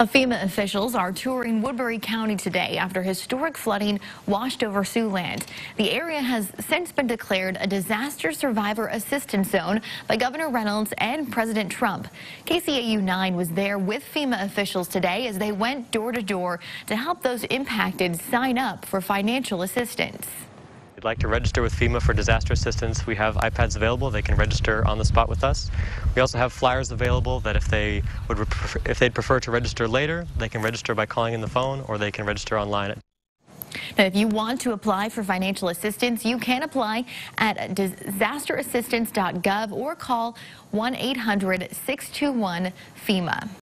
FEMA officials are touring Woodbury County today after historic flooding washed over Siouxland. The area has since been declared a disaster survivor assistance zone by Governor Reynolds and President Trump. KCAU 9 was there with FEMA officials today as they went door to door to help those impacted sign up for financial assistance. You'd like to register with FEMA for disaster assistance, we have iPads available. They can register on the spot with us. We also have flyers available that if they would if they'd prefer to register later, they can register by calling in the phone or they can register online. Now, if you want to apply for financial assistance, you can apply at disasterassistance.gov or call 1-800-621-FEMA.